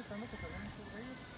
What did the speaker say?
estaba esperando que salgan